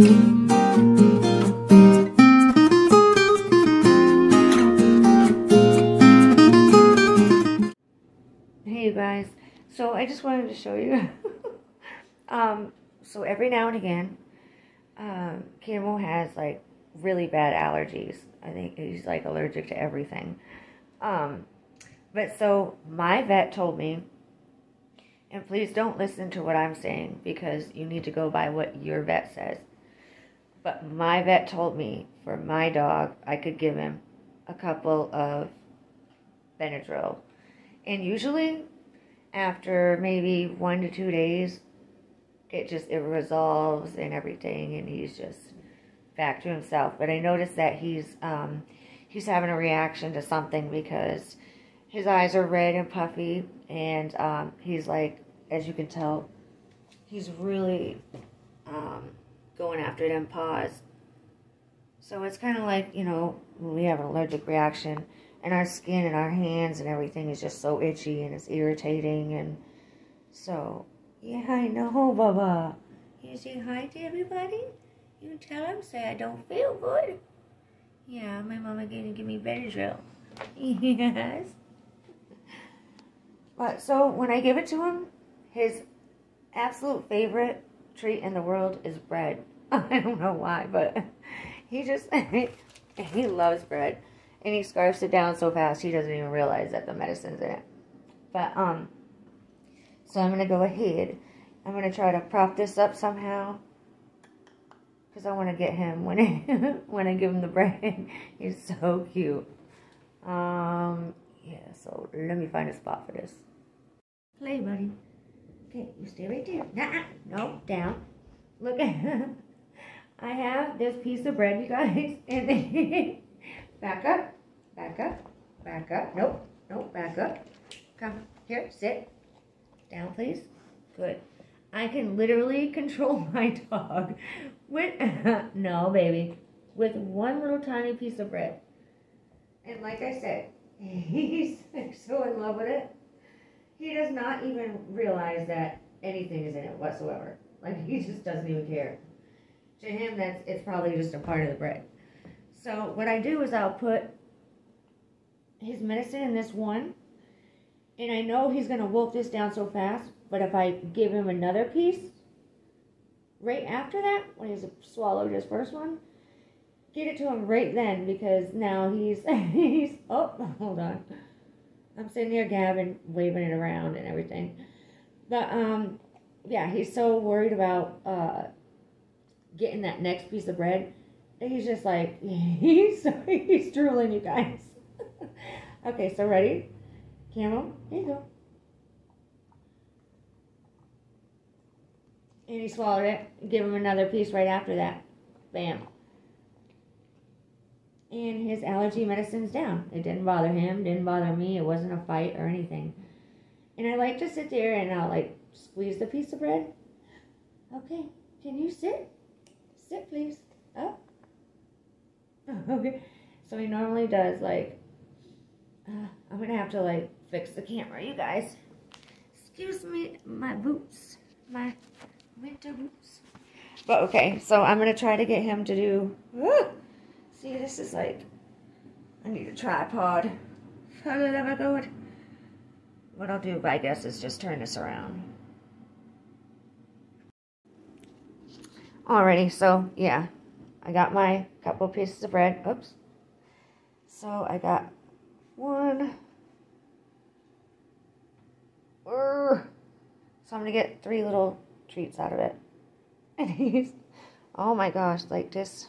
Hey guys, so I just wanted to show you. um, so every now and again, um, Camo has like really bad allergies. I think he's like allergic to everything. Um, but so my vet told me, and please don't listen to what I'm saying because you need to go by what your vet says. But my vet told me for my dog, I could give him a couple of Benadryl. And usually after maybe one to two days, it just it resolves and everything and he's just back to himself. But I noticed that he's um, he's having a reaction to something because his eyes are red and puffy and um, he's like, as you can tell, he's really um, going after them paws. So it's kind of like, you know, we have an allergic reaction and our skin and our hands and everything is just so itchy and it's irritating. And so, yeah, I know, Bubba. You say hi to everybody? You tell them, say I don't feel good. Yeah, my mama gonna give me Benadryl. Yes. But so when I give it to him, his absolute favorite treat in the world is bread. I don't know why, but he just he loves bread, and he scarfs it down so fast he doesn't even realize that the medicine's in it. But um, so I'm gonna go ahead. I'm gonna try to prop this up somehow because I want to get him when I, when I give him the bread. He's so cute. Um, yeah. So let me find a spot for this. Play, buddy. Okay, you stay right there. Nah, no, down. Look at. I have this piece of bread, you guys, and then back up, back up, back up. Nope, nope, back up. Come here, sit. Down, please. Good. I can literally control my dog with no baby with one little tiny piece of bread. And like I said, he's so in love with it. He does not even realize that anything is in it whatsoever. Like he just doesn't even care. To him, that's it's probably just a part of the bread. So what I do is I'll put his medicine in this one, and I know he's gonna wolf this down so fast. But if I give him another piece right after that, when he's swallowed his first one, get it to him right then because now he's he's oh hold on. I'm sitting here gabbing, waving it around and everything. But um yeah, he's so worried about uh getting that next piece of bread. He's just like he's he's drooling you guys. okay, so ready? Camo, here you go. And he swallowed it. Give him another piece right after that. Bam. And his allergy medicine's down. It didn't bother him, didn't bother me. It wasn't a fight or anything. And I like to sit there and I'll like squeeze the piece of bread. Okay, can you sit? Sit, please. Up. okay. So he normally does like. Uh, I'm gonna have to like fix the camera, you guys. Excuse me, my boots, my winter boots. But okay, so I'm gonna try to get him to do. Uh, see, this is like. I need a tripod. How did I go? What I'll do, I guess, is just turn this around. Alrighty, so yeah, I got my couple pieces of bread. Oops. So I got one. So I'm gonna get three little treats out of it. And he's, oh my gosh, like this.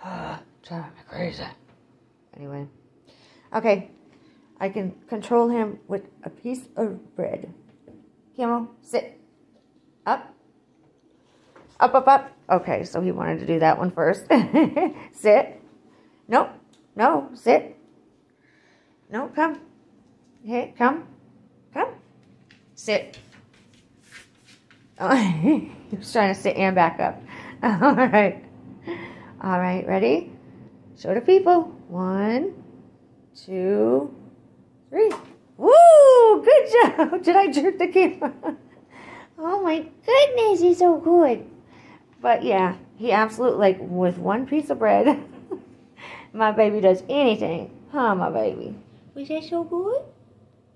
driving me crazy. Anyway, okay, I can control him with a piece of bread. Camo, sit. Up. Up, up, up. Okay, so he wanted to do that one first. sit. Nope. No, sit. No, come. Hey, come. Come. Sit. Oh, he was trying to sit and back up. All right. All right, ready? Show the people. One, two, three. Woo! Good job. Did I jerk the camera? oh my goodness, he's so good. But yeah, he absolutely, like, with one piece of bread, my baby does anything. Huh, my baby? Was that so good?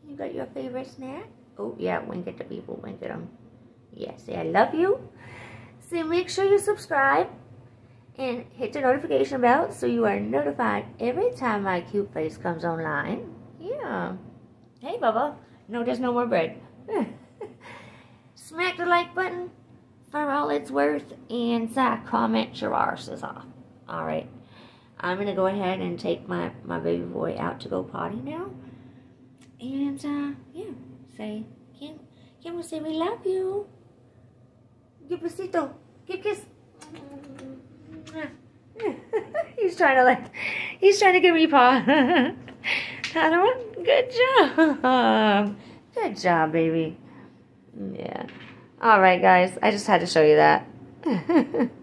You got your favorite snack? Oh, yeah, wink at the people, wink at them. Yeah, say I love you. So make sure you subscribe and hit the notification bell so you are notified every time my cute face comes online. Yeah. Hey, Bubba. No, there's no more bread. Smack the like button for all it's worth and uh, comment your arses off. All right. I'm going to go ahead and take my, my baby boy out to go potty now. And, uh, yeah, say, Kim, Kim will say we love you. Give besito. Give kiss. he's trying to like, he's trying to give me paw. Another one. Good job. Good job, baby. Yeah. All right, guys. I just had to show you that.